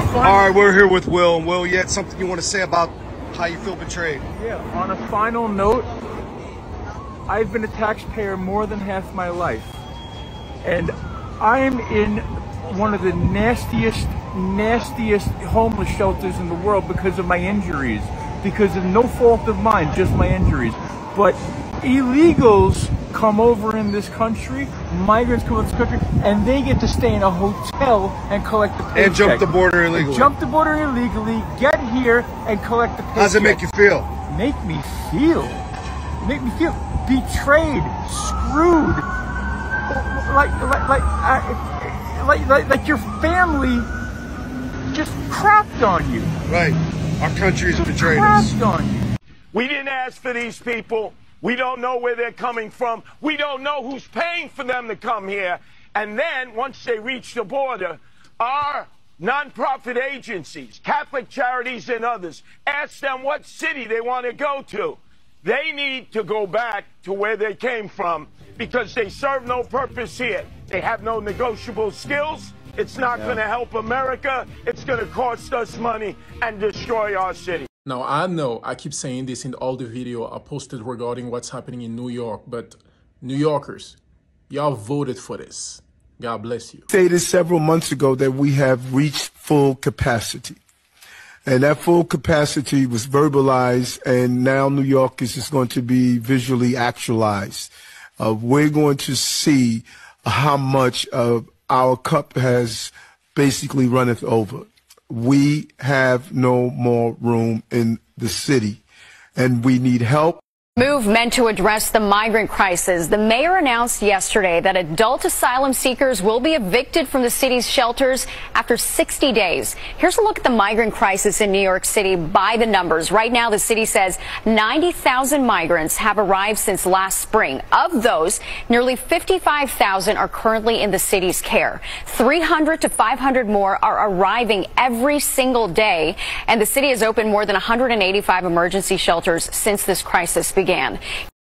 All right, we're here with Will. And Will, you had something you want to say about how you feel betrayed? Yeah, on a final note, I've been a taxpayer more than half my life. And I am in one of the nastiest, nastiest homeless shelters in the world because of my injuries. Because of no fault of mine, just my injuries. But illegals come over in this country, migrants come over this country, and they get to stay in a hotel and collect the paycheck. And jump the border illegally. Jump the border illegally, get here and collect the paycheck. How does it make you feel? Make me feel. Make me feel betrayed, screwed. Like, like, like, uh, like, like, like your family just crapped on you. Right. Our country's Just betrayed us. crapped on you. We didn't ask for these people. We don't know where they're coming from. We don't know who's paying for them to come here. And then, once they reach the border, our nonprofit agencies, Catholic charities, and others ask them what city they want to go to. They need to go back to where they came from because they serve no purpose here. They have no negotiable skills. It's not going to help America. It's going to cost us money and destroy our city. Now, I know I keep saying this in all the video I posted regarding what's happening in New York, but New Yorkers, y'all voted for this. God bless you. stated several months ago that we have reached full capacity. And that full capacity was verbalized, and now New York is just going to be visually actualized. Uh, we're going to see how much of our cup has basically runneth over. We have no more room in the city, and we need help. Move meant to address the migrant crisis. The mayor announced yesterday that adult asylum seekers will be evicted from the city's shelters after 60 days. Here's a look at the migrant crisis in New York City by the numbers. Right now, the city says 90,000 migrants have arrived since last spring. Of those, nearly 55,000 are currently in the city's care. 300 to 500 more are arriving every single day, and the city has opened more than 185 emergency shelters since this crisis began.